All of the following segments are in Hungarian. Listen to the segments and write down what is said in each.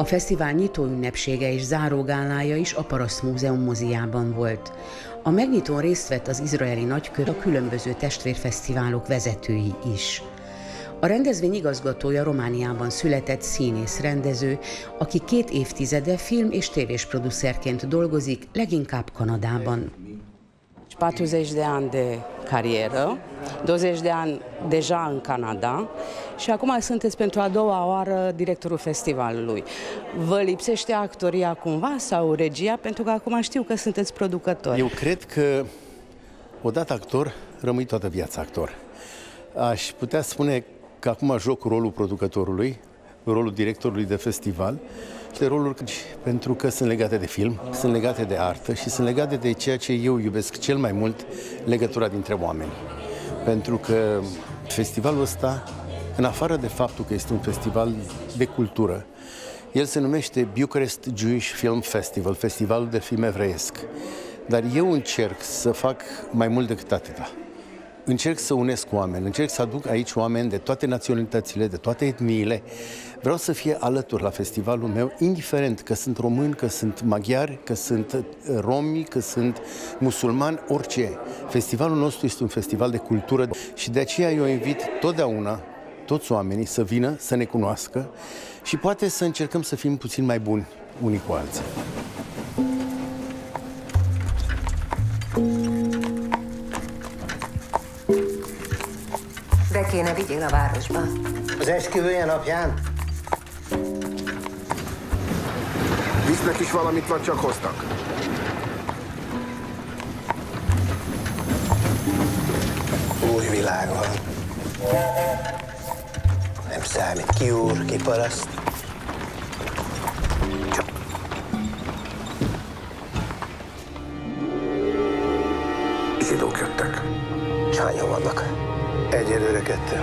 A fesztivál nyitó ünnepsége és zárógálája is a Paraszt Múzeum moziában volt. A megnyitón részt vett az izraeli nagykör a különböző testvérfesztiválok vezetői is. A rendezvény igazgatója Romániában született színész rendező, aki két évtizede film- és tévés producerként dolgozik, leginkább Kanadában. 40 de ani de carieră, 20 de ani deja în Canada și acum sunteți pentru a doua oară directorul festivalului. Vă lipsește actoria cumva sau regia? Pentru că acum știu că sunteți producători. Eu cred că odată actor, rămâi toată viața actor. Aș putea spune că acum joc rolul producătorului, rolul directorului de festival și de rolul pentru că sunt legate de film, sunt legate de artă și sunt legate de ceea ce eu iubesc cel mai mult, legătura dintre oameni. Pentru că festivalul ăsta, în afară de faptul că este un festival de cultură, el se numește Bucharest Jewish Film Festival, festivalul de film evreiesc. Dar eu încerc să fac mai mult decât atâta încerc să unesc oameni, încerc să aduc aici oameni de toate naționalitățile, de toate etniile. Vreau să fie alături la festivalul meu, indiferent că sunt români, că sunt maghiari, că sunt uh, romi, că sunt musulmani, orice. Festivalul nostru este un festival de cultură și de aceea eu invit totdeauna toți oamenii să vină, să ne cunoască și poate să încercăm să fim puțin mai buni unii cu alții. De kéne vigyél a városba. Az esküvője napján? Visznek is valamit, vagy csak hoztak? Új világ van. Nem számít ki úr, ki paraszt. Zsidók jöttek. hányan vannak? Egyelőre kettő.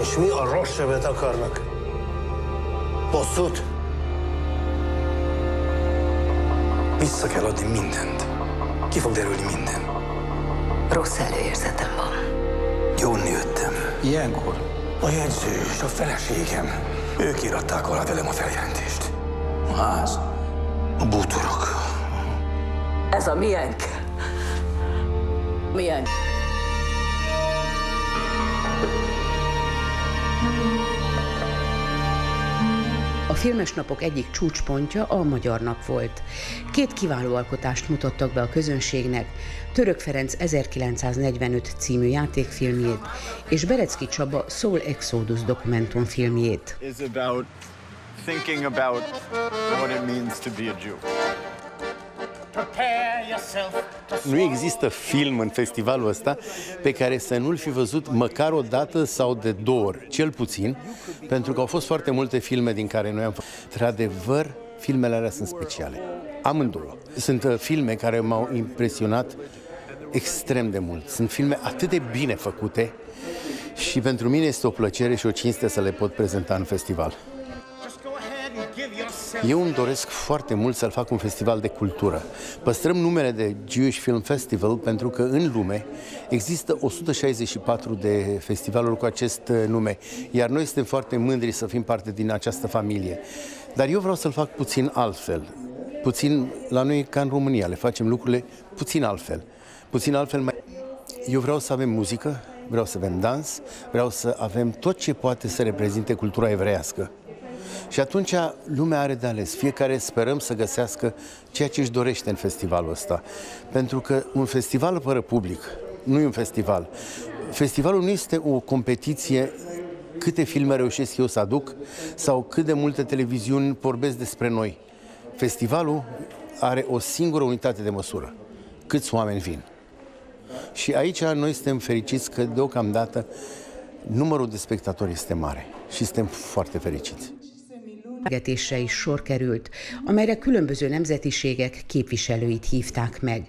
És mi a rossz akarnak? Bosszút? Vissza kell adni mindent. Ki fog derülni minden. Rossz előérzetem van. Jól jöttem. Ilyenkor? A jegyző és a feleségem. Ők íratták alá velem a feljelentést. A ház. A bútorok. Ez a miénk. Miénk. Filmes napok egyik csúcspontja a Magyar Nap volt. Két kiváló alkotást mutattak be a közönségnek, Török Ferenc 1945 című játékfilmjét és Berecki Csaba Soul Exodus dokumentumfilmjét. is about thinking about what it means to be a Jew. Nu există film în festivalul ăsta pe care să nu-l fi văzut măcar o dată sau de două ori, cel puțin, pentru că au fost foarte multe filme din care noi am fost. Într-adevăr, filmele alea sunt speciale. Amândouă. Sunt uh, filme care m-au impresionat extrem de mult. Sunt filme atât de bine făcute și pentru mine este o plăcere și o cinste să le pot prezenta în festival. Eu îmi doresc foarte mult să-l fac un festival de cultură. Păstrăm numele de Jewish Film Festival pentru că în lume există 164 de festivaluri cu acest uh, nume, iar noi suntem foarte mândri să fim parte din această familie. Dar eu vreau să-l fac puțin altfel. Puțin la noi ca în România, le facem lucrurile puțin altfel. Puțin altfel mai... Eu vreau să avem muzică, vreau să avem dans, vreau să avem tot ce poate să reprezinte cultura evreiască. Și atunci lumea are de ales. Fiecare sperăm să găsească ceea ce își dorește în festivalul ăsta. Pentru că un festival fără public nu e un festival. Festivalul nu este o competiție câte filme reușesc eu să aduc sau cât de multe televiziuni vorbesc despre noi. Festivalul are o singură unitate de măsură. Câți oameni vin. Și aici noi suntem fericiți că deocamdată numărul de spectatori este mare și suntem foarte fericiți. Beszélgetésre is sor került, amelyre különböző nemzetiségek képviselőit hívták meg.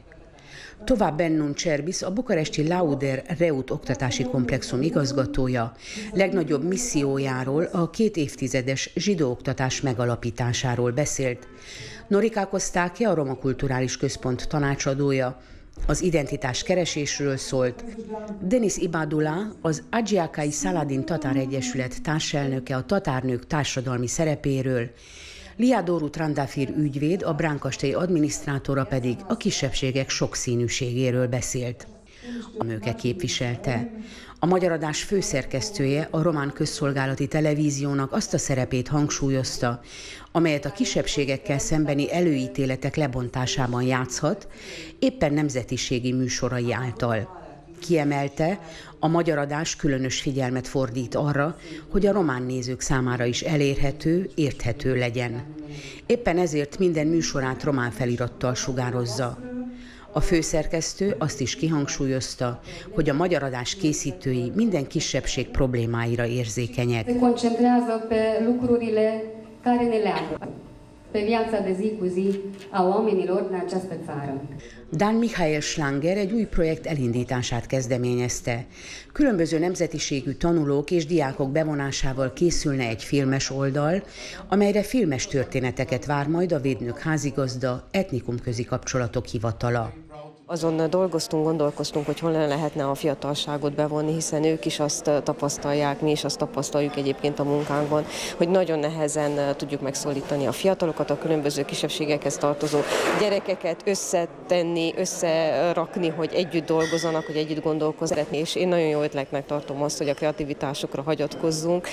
Tovább Bennun Cserbis, a bukaresti Lauder Reut oktatási komplexum igazgatója, legnagyobb missziójáról, a két évtizedes zsidó oktatás megalapításáról beszélt. Norika Kosztáke, a Roma Kulturális Központ tanácsadója, az identitás keresésről szólt. Denis Ibadullah, az Ajiakai Saladin Tatár Egyesület társelnöke a tatárnők társadalmi szerepéről, Liadoru Trandafir ügyvéd, a Bránkastély adminisztrátora pedig a kisebbségek sokszínűségéről beszélt. A mőke képviselte. A magyar adás főszerkesztője a román közszolgálati televíziónak azt a szerepét hangsúlyozta, amelyet a kisebbségekkel szembeni előítéletek lebontásában játszhat, éppen nemzetiségi műsorai által. Kiemelte, a magyar adás különös figyelmet fordít arra, hogy a román nézők számára is elérhető, érthető legyen. Éppen ezért minden műsorát román felirattal sugározza. A főszerkesztő azt is kihangsúlyozta, hogy a magyar adás készítői minden kisebbség problémáira érzékenyek. Pe viața de zi cu zi a oamenilor din această țară. Dan Michael Schlanger egy új projekt elindítását kezdeményezte. Különböző nemzetiségű tanulók és diákok bevonásával készülne egy filmes oldal, amelyre filmes történeteket vár majd a Védnök házigazda etnikumközi kapcsolatok hivatala. Azon dolgoztunk, gondolkoztunk, hogy hol lehetne a fiatalságot bevonni, hiszen ők is azt tapasztalják, mi is azt tapasztaljuk egyébként a munkánkban, hogy nagyon nehezen tudjuk megszólítani a fiatalokat, a különböző kisebbségekhez tartozó gyerekeket összetenni, összerakni, hogy együtt dolgozzanak, hogy együtt gondolkozzanak. És én nagyon jó ötletnek tartom azt, hogy a kreativitásokra hagyatkozzunk,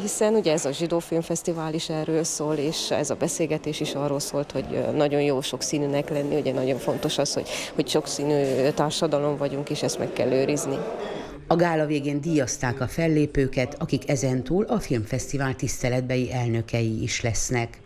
hiszen ugye ez a Zsidó Filmfesztivál is erről szól, és ez a beszélgetés is arról szólt, hogy nagyon jó sok színűnek lenni, ugye nagyon fontos az, hogy, hogy sokszínű társadalom vagyunk, és ezt meg kell őrizni. A gála végén díjazták a fellépőket, akik ezentúl a filmfesztivál tiszteletbeli elnökei is lesznek.